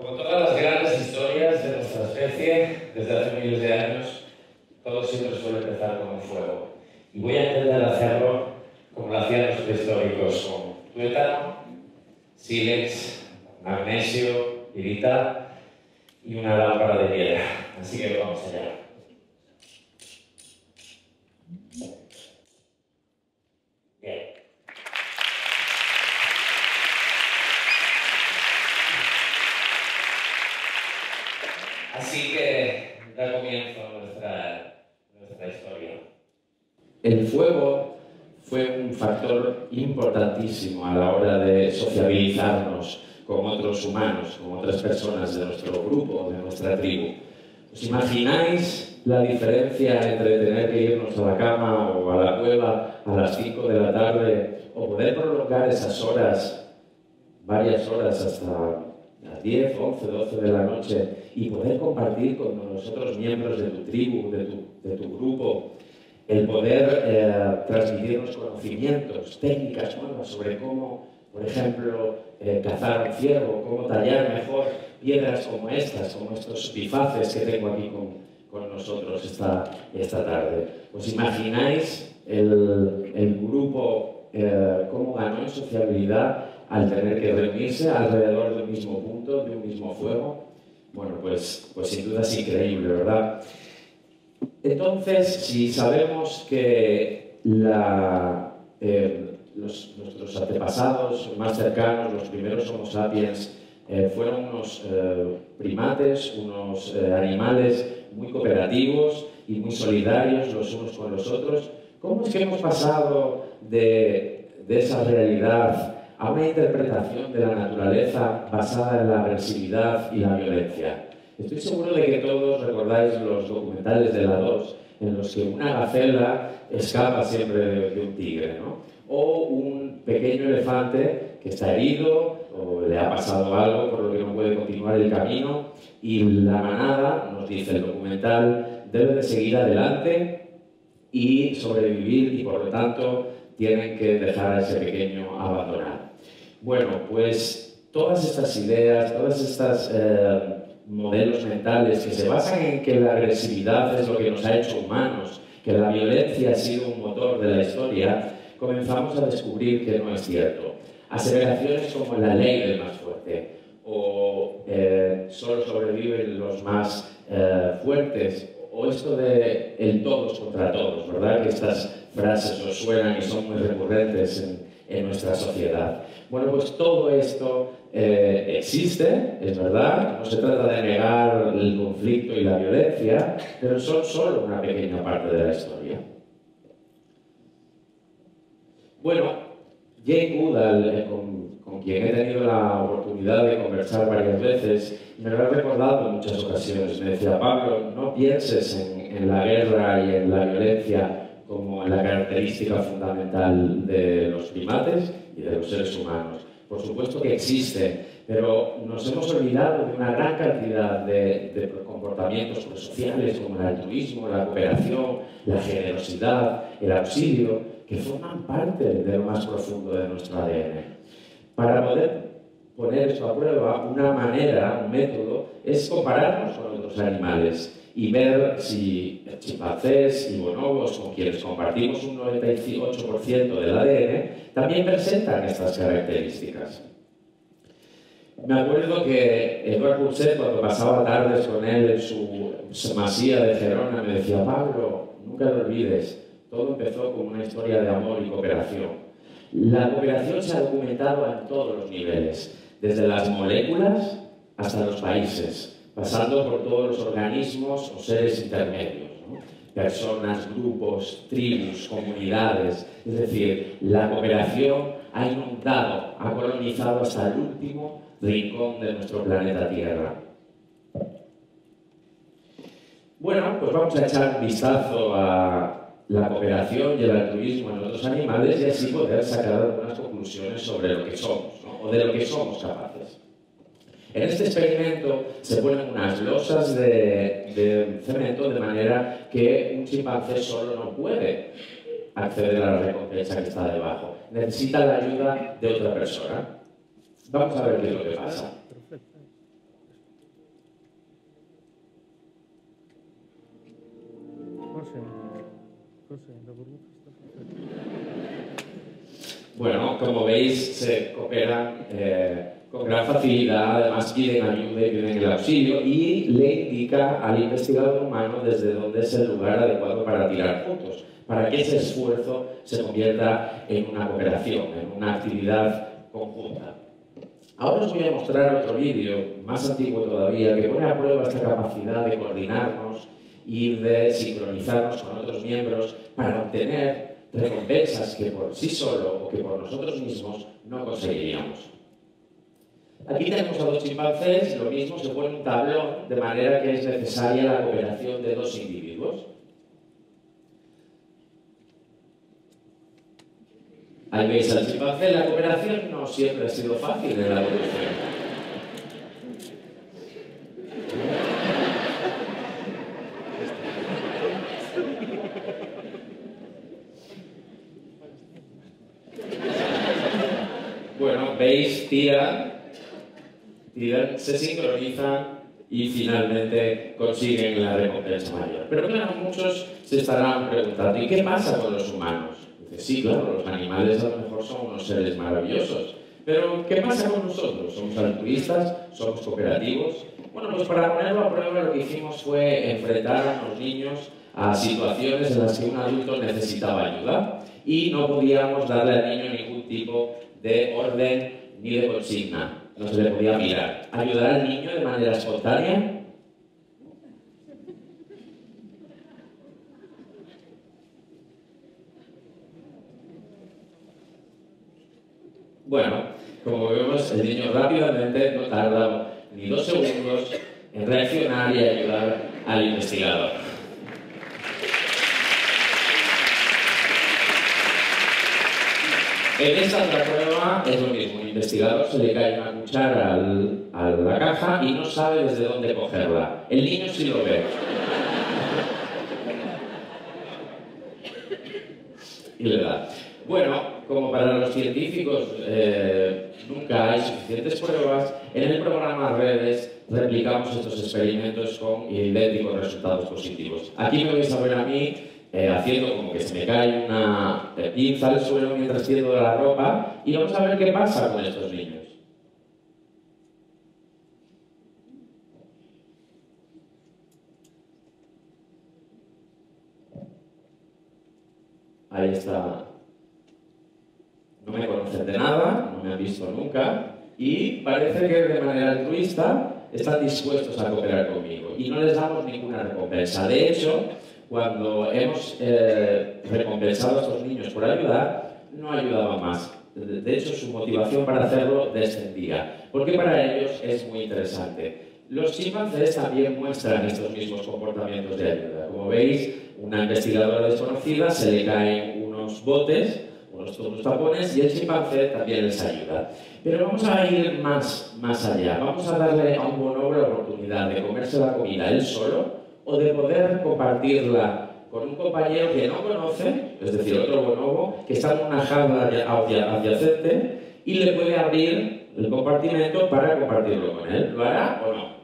Como todas las grandes historias de nuestra especie, desde hace miles de años, todo siempre suele empezar con un fuego. Y voy a intentar hacerlo como lo hacían los prehistóricos, con tuétano, sílex, magnesio, pirita y una lámpara de piedra. Así que vamos allá. Bien. Así que da comienzo nuestra, nuestra historia. El fuego fue un factor importantísimo a la hora de sociabilizarnos con otros humanos, con otras personas de nuestro grupo, de nuestra tribu. ¿Os imagináis la diferencia entre tener que irnos a la cama o a la cueva a las 5 de la tarde o poder prolongar esas horas, varias horas hasta las 10, 11, 12 de la noche y poder compartir con los otros miembros de tu tribu, de tu, de tu grupo, el poder eh, transmitirnos conocimientos, técnicas nuevas sobre cómo, por ejemplo, eh, cazar un ciervo, cómo tallar mejor piedras como estas, como estos bifaces que tengo aquí con, con nosotros esta, esta tarde. ¿Os imagináis el, el grupo eh, cómo ganó en sociabilidad al tener que reunirse alrededor de un mismo punto, de un mismo fuego? Bueno, pues, pues sin duda es increíble, ¿verdad? Entonces, si sabemos que la, eh, los, nuestros antepasados más cercanos, los primeros Homo sapiens, eh, fueron unos eh, primates, unos eh, animales muy cooperativos y muy solidarios los unos con los otros, ¿cómo es que hemos pasado de, de esa realidad a una interpretación de la naturaleza basada en la agresividad y la violencia? Estoy seguro de que todos recordáis los documentales de la 2, en los que una gacela escapa siempre de, un tigre, ¿no? O un pequeño elefante que está herido o le ha pasado algo por lo que no puede continuar el camino y la manada, nos dice el documental, debe de seguir adelante y sobrevivir y por lo tanto tienen que dejar a ese pequeño abandonar. Bueno, pues todas estas ideas, todas estas... Eh, modelos mentales que se basan en que la agresividad es lo que nos ha hecho humanos, que la violencia ha sido un motor de la historia, comenzamos a descubrir que no es cierto. Aseveraciones como la ley del más fuerte o eh, solo sobreviven los más eh, fuertes o esto de el todos contra todos, ¿verdad? Que estas frases os suenan y son muy recurrentes en, en nuestra sociedad. Bueno, pues todo esto eh, existe, es verdad, no se trata de negar el conflicto y la violencia, pero son solo una pequeña parte de la historia. Bueno, Jane Goodall, eh, con, quien he tenido la oportunidad de conversar varias veces, me lo ha recordado en muchas ocasiones. Me decía, Pablo, no pienses en, en la guerra y en la violencia como la característica fundamental de los primates y de los seres humanos por supuesto que existe, pero nos hemos olvidado de una gran cantidad de, de comportamientos sociales como el altruismo, la cooperación, la generosidad, el auxilio, que forman parte de lo más profundo de nuestro ADN. Para poder poner esto a prueba, una manera, un método, es compararnos con otros animales y ver si chimpancés y bonobos, con quienes compartimos un 98% del ADN, también presentan estas características. Me acuerdo que Eduard Rousset, cuando pasaba tardes con él en su masía de Gerona, me decía, Pablo, nunca lo olvides, todo empezó con una historia de amor y cooperación. La cooperación se ha documentado en todos los niveles, desde las moléculas hasta los países pasando por todos los organismos o seres intermedios, personas, grupos, tribus, comunidades. Es decir, la cooperación ha inundado, ha colonizado hasta el último rincón de nuestro planeta Tierra. Bueno, pues vamos a echar un vistazo a la cooperación y el altruismo en otros animales y así poder sacar algunas conclusiones sobre lo que somos, o de lo que somos capaces. En este experimento se ponen unas losas de, cemento de manera que un chimpancé solo no puede acceder a la recompensa que está debajo. Necesita la ayuda de otra persona. Vamos a ver qué es lo que pasa. Bueno, como veis, se cooperan eh, con gran facilidad, además piden ayuda y piden el auxilio y le indica al investigador humano desde dónde es el lugar adecuado para tirar puntos, para que ese esfuerzo se convierta en una cooperación, en una actividad conjunta. Ahora os voy a mostrar otro vídeo, más antiguo todavía, que pone a prueba esta capacidad de coordinarnos y de sincronizarnos con otros miembros para obtener recompensas que por sí solo o que por nosotros mismos no conseguiríamos. Aquí tenemos a dos chimpancés, lo mismo se pone un tablón de manera que es necesaria la cooperación de dos individuos. Ahí veis al chimpancé, la cooperación no siempre ha sido fácil en la evolución. Bueno, veis, tira se sincronizan y finalmente consiguen la recompensa mayor. Pero claro, muchos se estarán preguntando, ¿y qué pasa con los humanos? Dice, sí, claro, los animales a lo mejor son unos seres maravillosos, pero ¿qué pasa con nosotros? ¿Somos altruistas? ¿Somos cooperativos? Bueno, pues para ponerlo a prueba lo que hicimos fue enfrentar a los niños a situaciones en las que un adulto necesitaba ayuda y no podíamos darle al niño ningún tipo de orden ni de consigna no se le podía mirar. Ayudar al niño de manera espontánea. Bueno, como vemos, el niño rápidamente no tarda ni dos segundos en reaccionar y ayudar al investigador. En esta otra prueba es lo mismo. Un investigador se le cae una cuchara a la caja y no sabe desde dónde cogerla. El niño sí lo ve. Y le da. Bueno, como para los científicos eh, nunca hay suficientes pruebas, en el programa Redes replicamos estos experimentos con idénticos resultados positivos. Aquí me vais a ver a mí eh, haciendo como que se me cae una pinza al suelo mientras tiendo la ropa y vamos a ver qué pasa con estos niños. Ahí está. No me conocen de nada, no me han visto nunca y parece que de manera altruista están dispuestos a cooperar conmigo y no les damos ninguna recompensa. De hecho, cuando hemos eh, recompensado a estos niños por ayudar, no ayudaba más. De hecho, su motivación para hacerlo descendía, porque para ellos es muy interesante. Los chimpancés también muestran estos mismos comportamientos de ayuda. Como veis, una investigadora desconocida se le caen unos botes, unos, unos tapones, y el chimpancé también les ayuda. Pero vamos a ir más, más allá. Vamos a darle a un bonobo la oportunidad de comerse la comida él solo o de poder compartirla con un compañero que no conoce, es decir, otro bonobo, que está en una jaula adyacente y le puede abrir el compartimento para compartirlo con él. ¿Lo hará o no?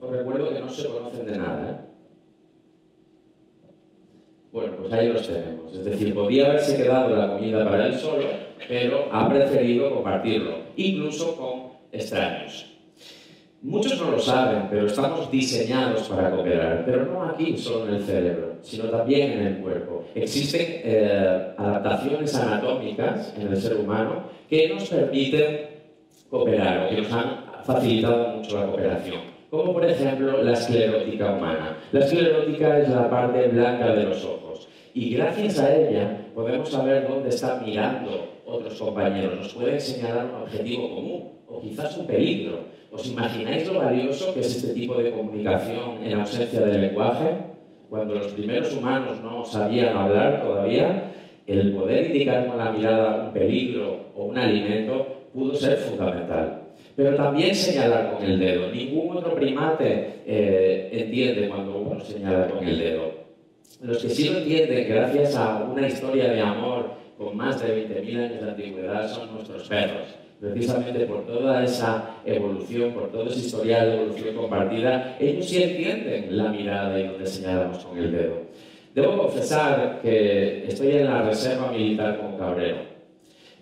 Os recuerdo que no se conocen de nada. ¿eh? Bueno, pues ahí los tenemos. Es decir, podía haberse quedado la comida para él solo, pero ha preferido compartirlo, incluso con extraños. Muchos no lo saben, pero estamos diseñados para cooperar, pero no aquí solo en el cerebro, sino también en el cuerpo. Existen eh, adaptaciones anatómicas en el ser humano que nos permiten cooperar o que nos han facilitado mucho la cooperación, como por ejemplo la esclerótica humana. La esclerótica es la parte blanca de los ojos y gracias a ella podemos saber dónde están mirando otros compañeros, nos pueden señalar un objetivo común o quizás un peligro ¿Os imagináis lo valioso que es este tipo de comunicación en ausencia de lenguaje? Cuando los primeros humanos no sabían hablar todavía, el poder indicar con la mirada un peligro o un alimento pudo ser fundamental. Pero también señalar con el dedo. Ningún otro primate eh, entiende cuando uno señala con el dedo. Los que sí lo entienden, gracias a una historia de amor con más de 20.000 años de antigüedad, son nuestros perros precisamente por toda esa evolución, por todo ese historial de evolución compartida, ellos sí entienden la mirada y donde señalamos con el dedo. Debo confesar que estoy en la reserva militar con Cabrero,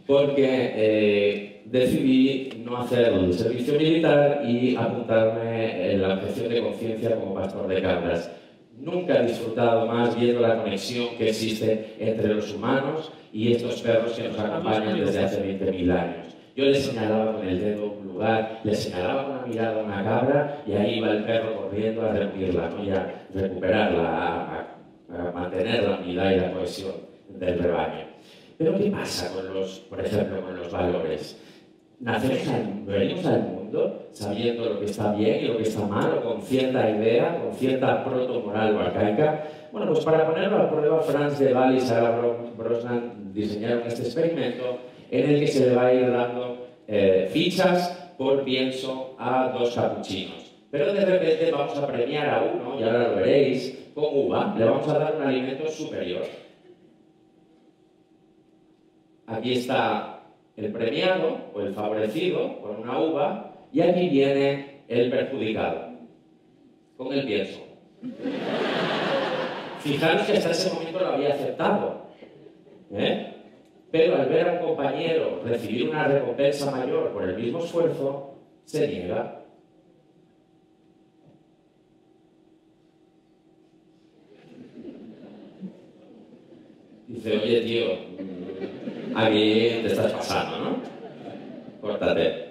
porque eh, decidí no hacer el servicio militar y apuntarme en la objeción de conciencia como pastor de cabras. Nunca he disfrutado más viendo la conexión que existe entre los humanos y estos perros que nos acompañan desde hace 20.000 años. Yo le señalaba con el dedo un lugar, le señalaba la mirada una cabra y ahí iba el perro corriendo a reunirla, ¿no? y a recuperarla, a, a mantener la unidad y la cohesión del rebaño. Pero ¿qué pasa con los, por ejemplo, con los valores? Nacemos al, venimos al mundo sabiendo lo que está bien y lo que está mal, o con cierta idea, con cierta proto-moral o arcaica. Bueno, pues para ponerlo a prueba, Franz de Waal y Sarah Brosnan diseñaron este experimento en el que se le va a ir dando eh, fichas por pienso a dos capuchinos. Pero de repente vamos a premiar a uno, y ahora lo veréis, con uva, le vamos a dar un alimento superior. Aquí está el premiado o el favorecido con una uva y aquí viene el perjudicado con el pienso. Fijaros que hasta ese momento lo había aceptado. ¿eh? Pero al ver a un compañero recibir una recompensa mayor por el mismo esfuerzo, se niega. Dice, oye tío, aquí te estás pasando, ¿no? Córtate.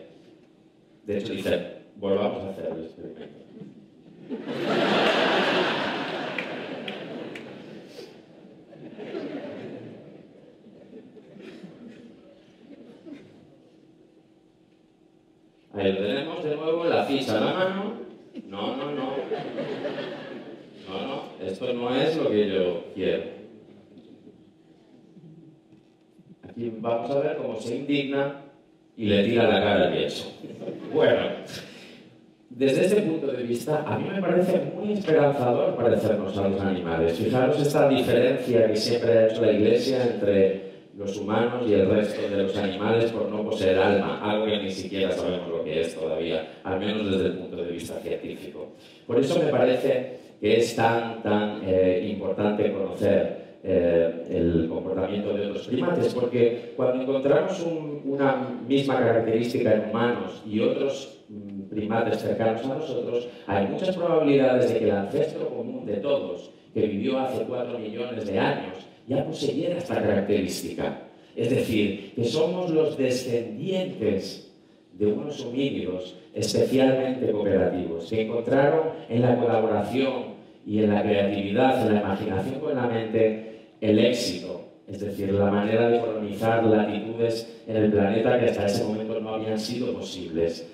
De hecho, dice, volvamos a hacer el experimento. Ahí lo tenemos de nuevo, la ficha en la mano. No, no, no. No, no, esto no es lo que yo quiero. y vamos a ver cómo se indigna y le tira la cara al pienso. Bueno, desde este punto de vista, a mí me parece muy esperanzador parecernos a los animales. Fijaros esta diferencia que siempre ha hecho la Iglesia entre los humanos y el resto de los animales por no poseer alma, algo que ni siquiera sabemos lo que es todavía, al menos desde el punto de vista científico. Por eso me parece que es tan, tan eh, importante conocer eh, el comportamiento de otros primates, porque cuando encontramos una misma característica en humanos y otros mm, primates cercanos a nosotros, hay muchas probabilidades de que el ancestro común de todos, que vivió hace 4 millones de años, ya poseyera esta característica. Es decir, que somos los descendientes de unos homínidos especialmente cooperativos, que encontraron en la colaboración y en la creatividad, en la imaginación con la mente, el éxito, es decir, la manera de colonizar latitudes en el planeta que hasta ese momento no habían sido posibles.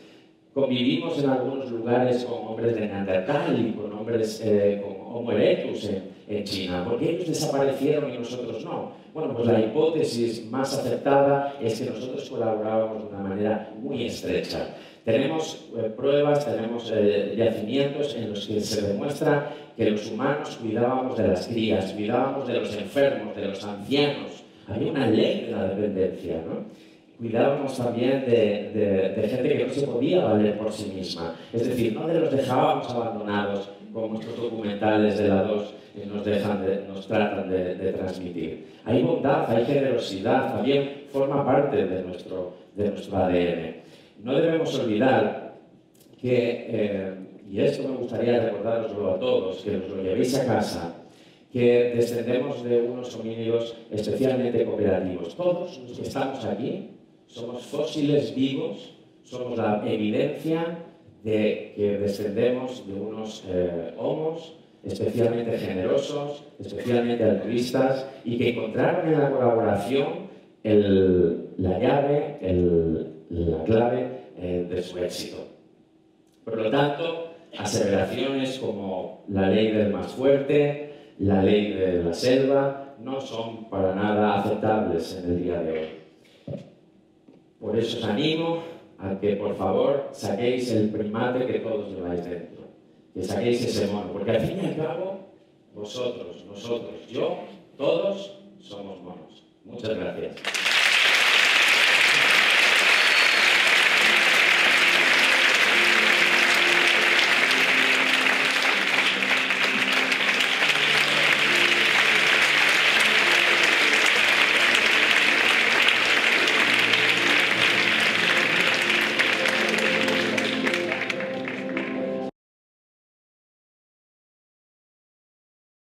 Convivimos en algunos lugares con hombres de Neandertal y con hombres eh, con Homo erectus en, en China. ¿Por qué ellos desaparecieron y nosotros no? Bueno, pues la hipótesis más aceptada es que nosotros colaborábamos de una manera muy estrecha. Tenemos eh, pruebas, tenemos eh, yacimientos en los que se demuestra que los humanos cuidábamos de las crías, cuidábamos de los enfermos, de los ancianos. Había una ley de la dependencia, ¿no? Cuidábamos también de, de, gente que no se podía valer por sí misma. Es decir, no de los dejábamos abandonados, como estos documentales de la 2 nos, dejan nos tratan de, de, transmitir. Hay bondad, hay generosidad, también forma parte de nuestro, de nuestro ADN. No debemos olvidar que eh, y esto me gustaría recordároslo a todos, que os lo llevéis a casa, que descendemos de unos homínidos especialmente cooperativos. Todos los que estamos aquí somos fósiles vivos, somos la evidencia de que descendemos de unos eh, homos especialmente generosos, especialmente altruistas y que encontraron en la colaboración la llave, la clave eh, de su éxito. Por lo tanto, aseveraciones como la ley del más fuerte, la ley de la selva, no son para nada aceptables en el día de hoy. Por eso os animo a que por favor saquéis el primate que todos lleváis dentro, que saquéis ese mono, porque al fin y al cabo, vosotros, nosotros, yo, todos somos monos. Muchas gracias.